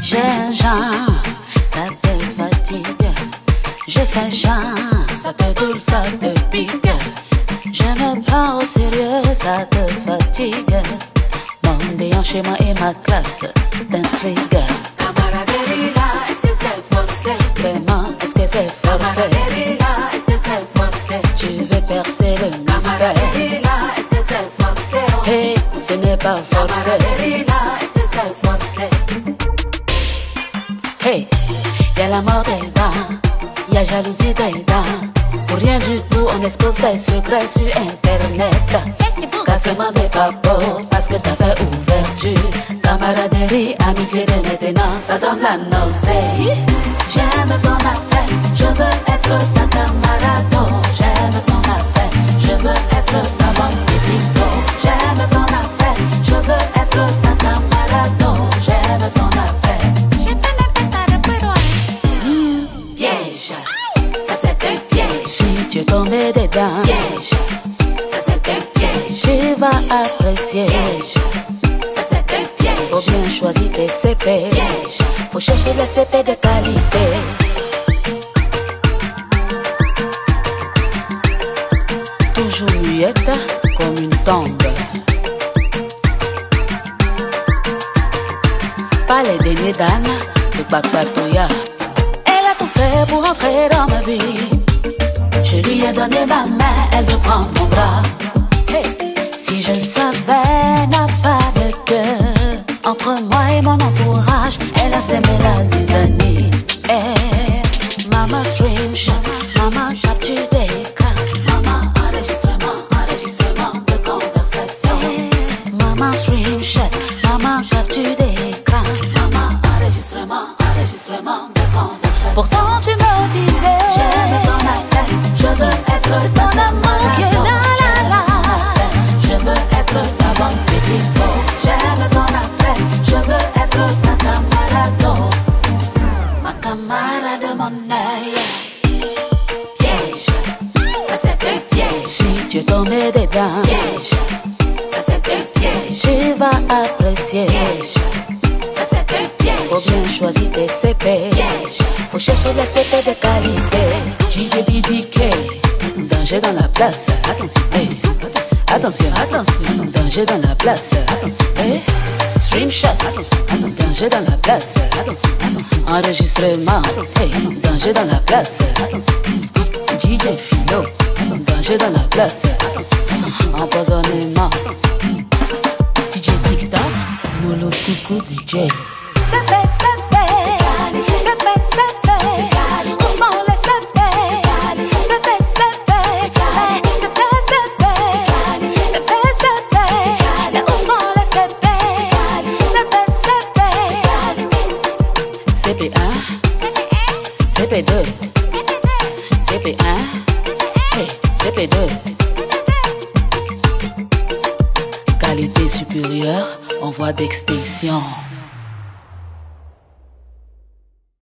tiens, Jean, ça te fatigue. Je fais Jean, ça te doule, ça te pique. Je me prends au sérieux, ça te fatigue. Mon déant chez moi et ma classe t'intrigue. Camaraderie là, est-ce que c'est forcé? Vraiment, est-ce que c'est forcé? La mort dents, y a jalousie dents. Pour rien du tout, on expose tes secrets sur internet. Cassement des papots, parce que t'as fait ouverture. Camaraderie, amitié de maintenant, ça donne la nausée. J'aime ton affaire, je veux être ta tu es tombé dedans, Piège, ça c'est un piège. tu vas apprécier. Piège, ça c'est un Faut piège. bien choisir tes CP. Piège, Faut chercher les CP de qualité. Toujours muette comme une tombe. Pas les derniers d'âne de Bakbatoya. Elle a tout fait pour entrer dans ma vie. Je lui ai donné ma main, elle veut prendre mon bras. Hey. Si je savais n'a pas de cœur entre moi et mon entourage, elle a semé la zizanie. Hey. Maman stream shot, maman capture d'écran, maman enregistrement, enregistrement de conversation. Maman stream shot, maman capture d'écran, maman enregistrement, enregistrement de conversation. Pourtant tombé dedans, Piège, ça c'est un piège. tu vas apprécier. Piège, ça c'est un Faut piège. bien choisir tes CP. Piège, Faut chercher les CP de qualité. DJ BDK, danger dans la place. Attention, hey. attention, attention, danger dans la place. Hey. Stream shot, danger dans la place. Enregistrement, hey. danger dans la place. DJ Philo, danger dans la place. Empoisonnement, DJ TikTok, Molo Coucou DJ. Ça fait, ça fait, ça fait, ça fait, où sont les ça fait, ça fait, ça fait, ça fait, ça fait, ça fait, ça fait, et où sont les ça fait, ça fait, ça fait, CP1, CP2, CP1, hey, CP2, qualité supérieure en voie d'extinction.